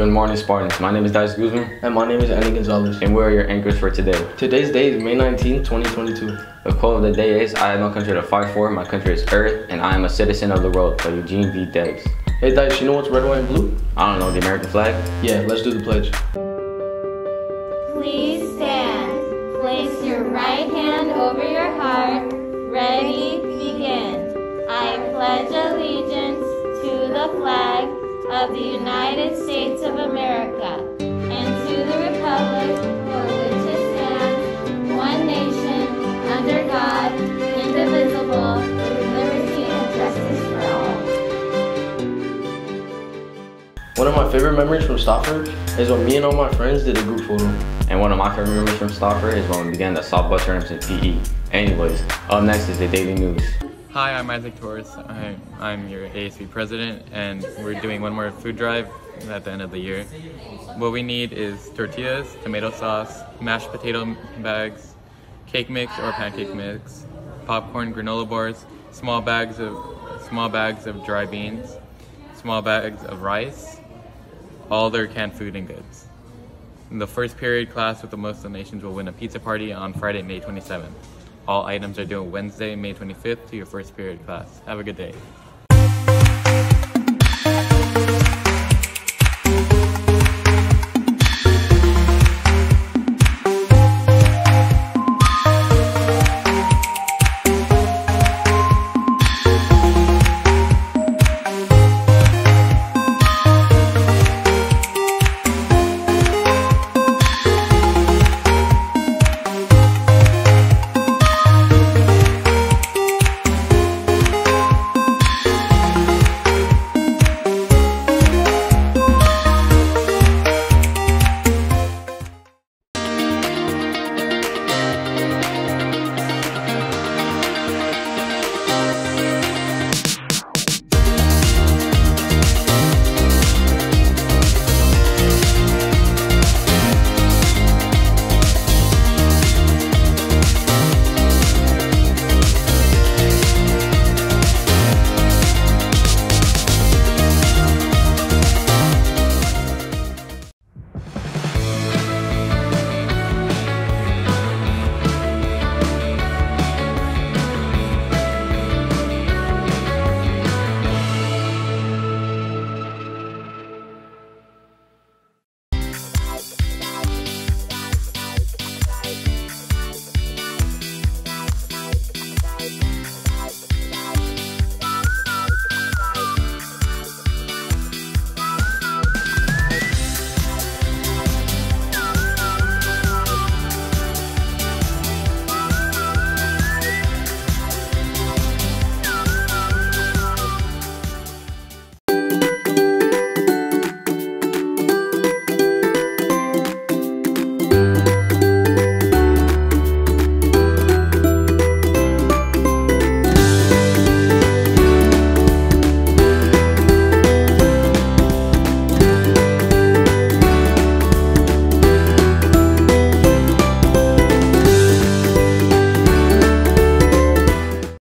Good morning, Spartans. My name is Dice Guzman, And my name is Andy Gonzalez. and we're your anchors for today. Today's date is May 19, 2022. The quote of the day is, I have no country to fight for, my country is Earth, and I am a citizen of the world, by Eugene V. Debs. Hey Dice, you know what's red, white, and blue? I don't know, the American flag? Yeah, let's do the pledge. My favorite memories from Stauffer is when me and all my friends did a group photo. And one of my favorite memories from Stauffer is when we began the softball tournaments in PE. Anyways, up next is the Daily News. Hi, I'm Isaac Torres. I, I'm your ASB president, and we're doing one more food drive at the end of the year. What we need is tortillas, tomato sauce, mashed potato bags, cake mix or pancake mix, popcorn, granola bars, small bags of small bags of dry beans, small bags of rice, all their canned food and goods. In The first period class with the most donations will win a pizza party on Friday, May 27th. All items are due Wednesday, May 25th to your first period class. Have a good day.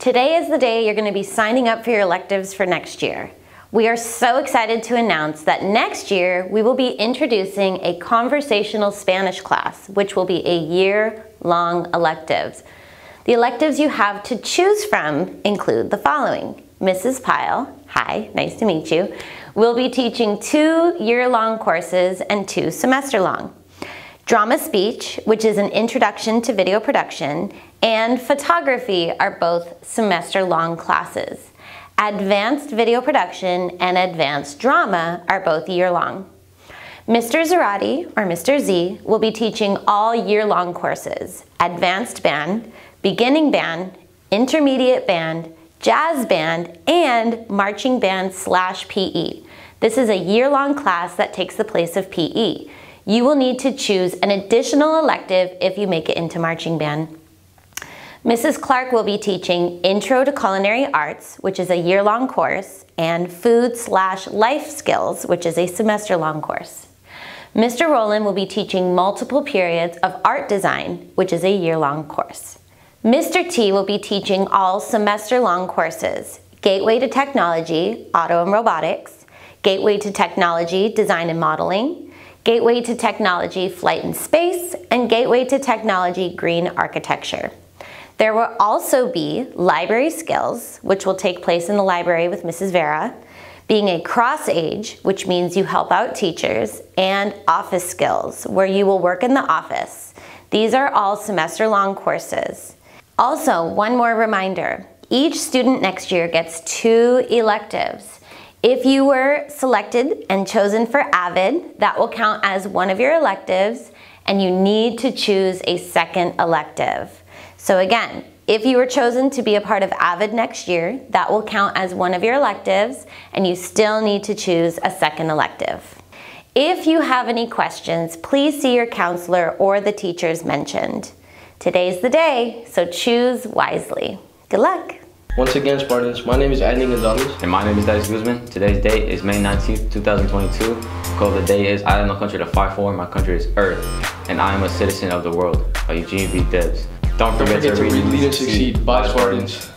Today is the day you're going to be signing up for your electives for next year. We are so excited to announce that next year we will be introducing a conversational Spanish class, which will be a year-long electives. The electives you have to choose from include the following. Mrs. Pyle, hi, nice to meet you, will be teaching two year-long courses and two semester-long. Drama Speech, which is an introduction to video production, and photography are both semester-long classes. Advanced video production and advanced drama are both year-long. Mr. Zarati, or Mr. Z, will be teaching all year-long courses, advanced band, beginning band, intermediate band, jazz band, and marching band slash PE. This is a year-long class that takes the place of PE. You will need to choose an additional elective if you make it into marching band. Mrs. Clark will be teaching Intro to Culinary Arts, which is a year-long course, and Food slash Life Skills, which is a semester-long course. Mr. Rowland will be teaching multiple periods of art design, which is a year-long course. Mr. T will be teaching all semester-long courses, Gateway to Technology, Auto and Robotics, Gateway to Technology Design and Modeling, Gateway to Technology Flight and Space, and Gateway to Technology Green Architecture. There will also be library skills, which will take place in the library with Mrs. Vera, being a cross age, which means you help out teachers, and office skills, where you will work in the office. These are all semester long courses. Also, one more reminder, each student next year gets two electives. If you were selected and chosen for AVID, that will count as one of your electives and you need to choose a second elective. So again, if you were chosen to be a part of AVID next year, that will count as one of your electives and you still need to choose a second elective. If you have any questions, please see your counselor or the teachers mentioned. Today's the day, so choose wisely. Good luck. Once again, Spartans, my name is Andy Gonzalez. And my name is Dice Guzman. Today's date is May 19th, 2022. Because the day is I have no country to fight for, my country is Earth. And I am a citizen of the world by Eugene V. Debs. Don't forget, Don't forget to read, lead, and succeed. Bye, Spartans.